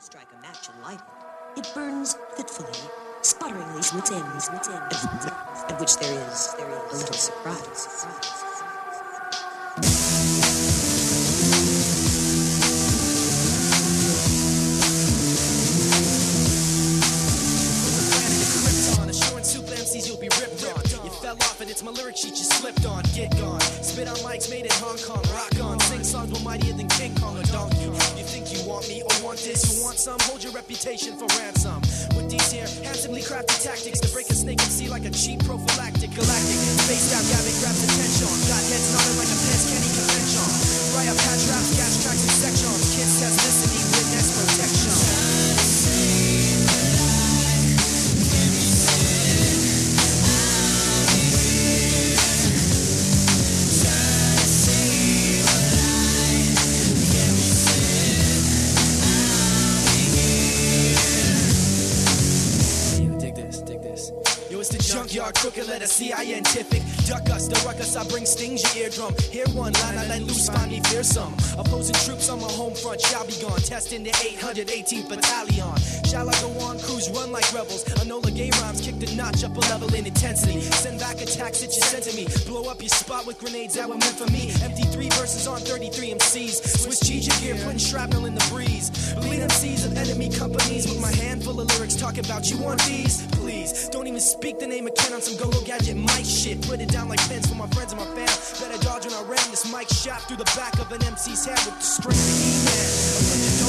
strike a match and light it. It burns fitfully, sputteringly to its ends, its ends, at which there is, there is a little surprise. You and it's my lyric sheet you slipped on. Get gone. Spit on mics made in Hong Kong. Rock want this? You want some? Hold your reputation for ransom. With these here handsomely crafted tactics to break a snake and see like a cheap prophylactic. Galactic. Spaced it's the junkyard crooked letter scientific. Duck us, the ruckus, I bring stings your eardrum. Hear one line, I let loose, find me fearsome. Opposing troops on my home front shall be gone. Testing the 818th battalion. Shall I go on cruise, run like rebels? Enola Gay rhymes, kick the notch up a level in intensity. Send back attacks that you sent to me. Blow up your spot with grenades that were meant for me. Empty three verses on 33 MCs. Swiss cheese gear, putting shrapnel in the breeze. Bleed MCs companies with my handful of lyrics talking about you want these. Please, don't even speak the name of Ken on some go-go gadget mic shit. Put it down like pens for my friends and my fam. Better dodge when I ram this mic shot through the back of an MC's head with the strength of He-Man.